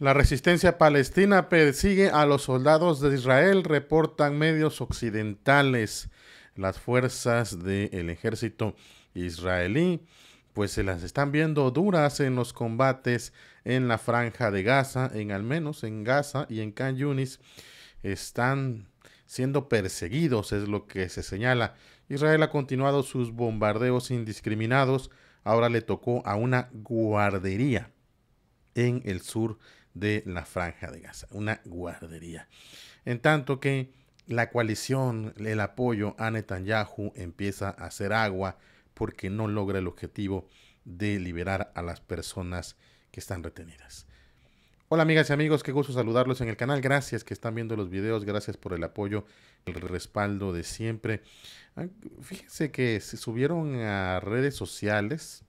La resistencia palestina persigue a los soldados de Israel, reportan medios occidentales. Las fuerzas del ejército israelí pues se las están viendo duras en los combates en la franja de Gaza, en al menos en Gaza y en Khan Yunis están siendo perseguidos, es lo que se señala. Israel ha continuado sus bombardeos indiscriminados, ahora le tocó a una guardería en el sur de la franja de Gaza, una guardería. En tanto que la coalición, el apoyo a Netanyahu empieza a hacer agua porque no logra el objetivo de liberar a las personas que están retenidas. Hola amigas y amigos, qué gusto saludarlos en el canal. Gracias que están viendo los videos, gracias por el apoyo, el respaldo de siempre. Ah, fíjense que se subieron a redes sociales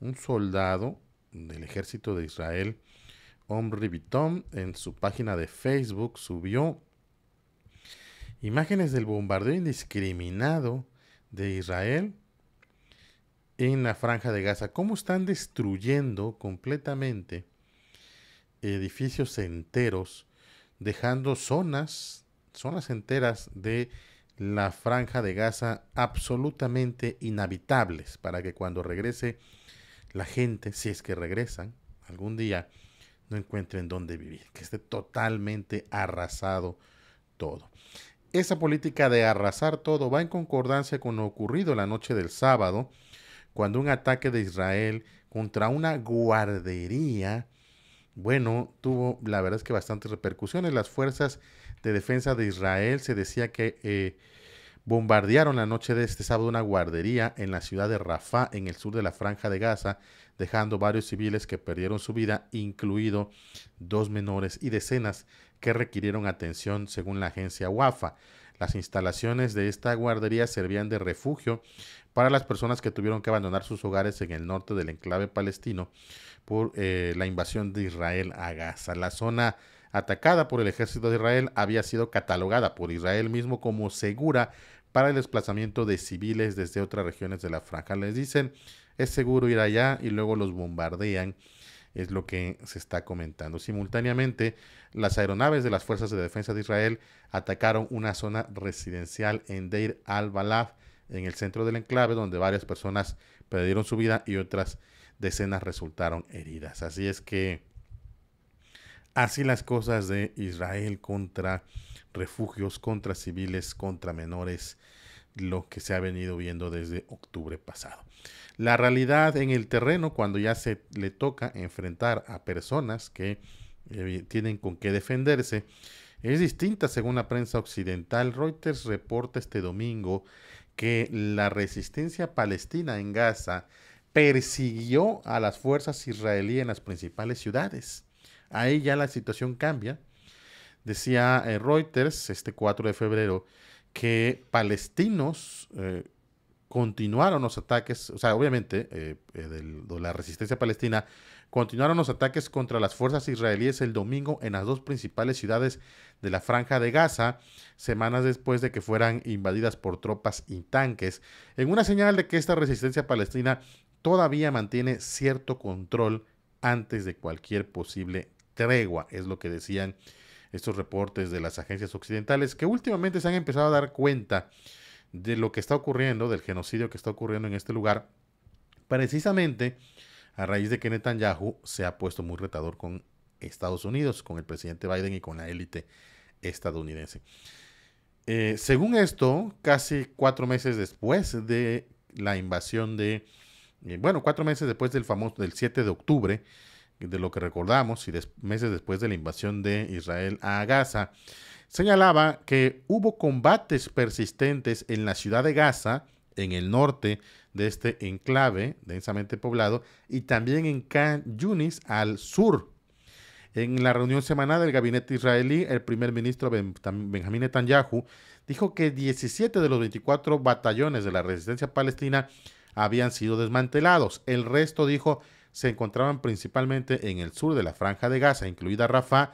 un soldado del ejército de Israel Omri Bitom en su página de Facebook subió imágenes del bombardeo indiscriminado de Israel en la franja de Gaza. Cómo están destruyendo completamente edificios enteros, dejando zonas, zonas enteras de la franja de Gaza absolutamente inhabitables para que cuando regrese la gente, si es que regresan algún día, no encuentren dónde vivir, que esté totalmente arrasado todo. Esa política de arrasar todo va en concordancia con lo ocurrido la noche del sábado, cuando un ataque de Israel contra una guardería, bueno, tuvo la verdad es que bastantes repercusiones. Las fuerzas de defensa de Israel se decía que eh, bombardearon la noche de este sábado una guardería en la ciudad de Rafah, en el sur de la franja de Gaza, dejando varios civiles que perdieron su vida, incluido dos menores y decenas que requirieron atención según la agencia WAFA. Las instalaciones de esta guardería servían de refugio para las personas que tuvieron que abandonar sus hogares en el norte del enclave palestino por eh, la invasión de Israel a Gaza. La zona atacada por el ejército de Israel había sido catalogada por Israel mismo como segura para el desplazamiento de civiles desde otras regiones de la franja. Les dicen, es seguro ir allá y luego los bombardean, es lo que se está comentando. Simultáneamente, las aeronaves de las Fuerzas de Defensa de Israel atacaron una zona residencial en Deir al-Balaf, en el centro del enclave, donde varias personas perdieron su vida y otras decenas resultaron heridas. Así es que así las cosas de Israel contra refugios contra civiles, contra menores, lo que se ha venido viendo desde octubre pasado. La realidad en el terreno, cuando ya se le toca enfrentar a personas que eh, tienen con qué defenderse, es distinta según la prensa occidental. Reuters reporta este domingo que la resistencia palestina en Gaza persiguió a las fuerzas israelíes en las principales ciudades. Ahí ya la situación cambia. Decía eh, Reuters este 4 de febrero que palestinos eh, continuaron los ataques, o sea, obviamente eh, de la resistencia palestina, continuaron los ataques contra las fuerzas israelíes el domingo en las dos principales ciudades de la franja de Gaza, semanas después de que fueran invadidas por tropas y tanques, en una señal de que esta resistencia palestina todavía mantiene cierto control antes de cualquier posible tregua, es lo que decían estos reportes de las agencias occidentales que últimamente se han empezado a dar cuenta de lo que está ocurriendo, del genocidio que está ocurriendo en este lugar, precisamente a raíz de que Netanyahu se ha puesto muy retador con Estados Unidos, con el presidente Biden y con la élite estadounidense. Eh, según esto, casi cuatro meses después de la invasión de, eh, bueno, cuatro meses después del famoso, del 7 de octubre, de lo que recordamos y meses después de la invasión de Israel a Gaza, señalaba que hubo combates persistentes en la ciudad de Gaza, en el norte de este enclave densamente poblado, y también en Khan Yunis al sur. En la reunión semanal del gabinete israelí, el primer ministro Benjamín Netanyahu dijo que 17 de los 24 batallones de la resistencia palestina habían sido desmantelados. El resto, dijo, se encontraban principalmente en el sur de la franja de Gaza, incluida Rafah,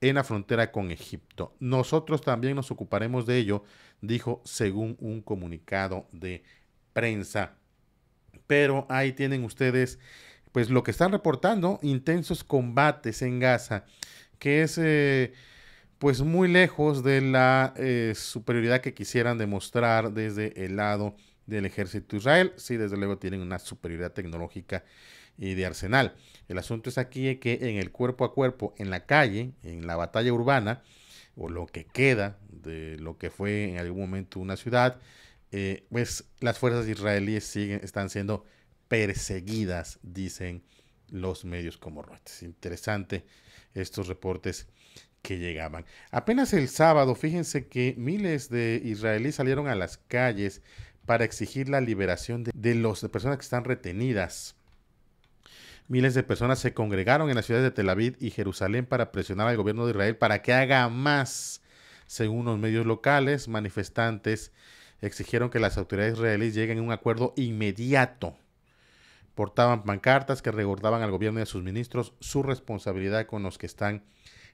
en la frontera con Egipto. Nosotros también nos ocuparemos de ello, dijo según un comunicado de prensa. Pero ahí tienen ustedes pues lo que están reportando, intensos combates en Gaza, que es eh, pues muy lejos de la eh, superioridad que quisieran demostrar desde el lado del ejército de Israel. Sí, desde luego tienen una superioridad tecnológica y de arsenal. El asunto es aquí que en el cuerpo a cuerpo, en la calle, en la batalla urbana, o lo que queda de lo que fue en algún momento una ciudad, eh, pues las fuerzas israelíes siguen, están siendo perseguidas, dicen los medios como Reuters. Interesante estos reportes que llegaban. Apenas el sábado, fíjense que miles de israelíes salieron a las calles para exigir la liberación de, de las personas que están retenidas. Miles de personas se congregaron en las ciudades de Tel Aviv y Jerusalén para presionar al gobierno de Israel para que haga más. Según los medios locales, manifestantes exigieron que las autoridades israelíes lleguen a un acuerdo inmediato. Portaban pancartas que recordaban al gobierno y a sus ministros su responsabilidad con los que están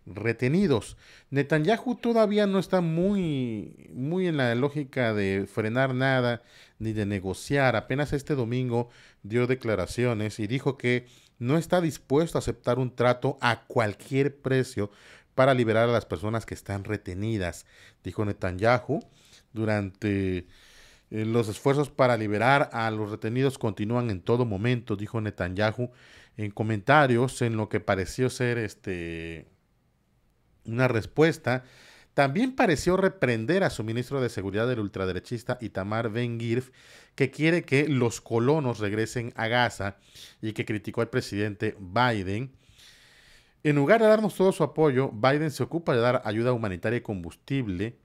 retenidos. Netanyahu todavía no está muy, muy en la lógica de frenar nada ni de negociar. Apenas este domingo dio declaraciones y dijo que no está dispuesto a aceptar un trato a cualquier precio para liberar a las personas que están retenidas, dijo Netanyahu. Durante eh, los esfuerzos para liberar a los retenidos continúan en todo momento, dijo Netanyahu en comentarios en lo que pareció ser este una respuesta. También pareció reprender a su ministro de Seguridad del ultraderechista Itamar Ben-Girf, que quiere que los colonos regresen a Gaza y que criticó al presidente Biden. En lugar de darnos todo su apoyo, Biden se ocupa de dar ayuda humanitaria y combustible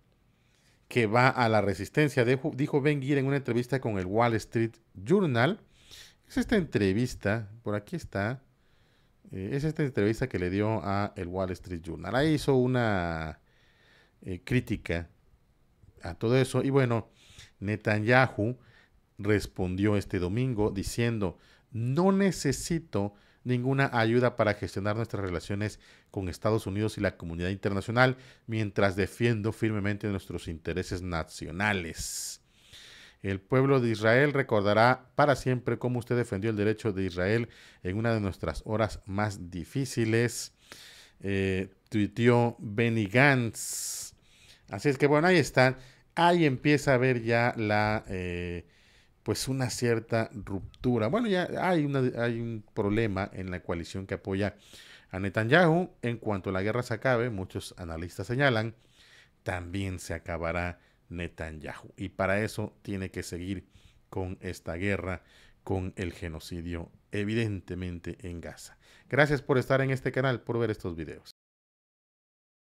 que va a la resistencia, dijo Ben Gir en una entrevista con el Wall Street Journal. Es esta entrevista, por aquí está, eh, es esta entrevista que le dio a el Wall Street Journal. Ahí hizo una eh, crítica a todo eso. Y bueno, Netanyahu respondió este domingo diciendo, no necesito ninguna ayuda para gestionar nuestras relaciones con Estados Unidos y la comunidad internacional mientras defiendo firmemente nuestros intereses nacionales. El pueblo de Israel recordará para siempre cómo usted defendió el derecho de Israel en una de nuestras horas más difíciles. Eh, tuiteó Benny Gantz. Así es que bueno, ahí están. Ahí empieza a ver ya la, eh, pues una cierta ruptura. Bueno, ya hay, una, hay un problema en la coalición que apoya a Netanyahu. En cuanto la guerra se acabe, muchos analistas señalan, también se acabará Netanyahu. Y para eso tiene que seguir con esta guerra, con el genocidio, evidentemente en Gaza. Gracias por estar en este canal, por ver estos videos.